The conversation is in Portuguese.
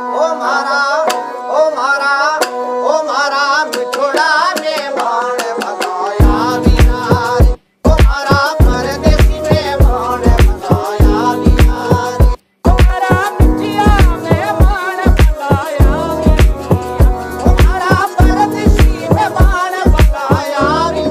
Ô oh, Mara!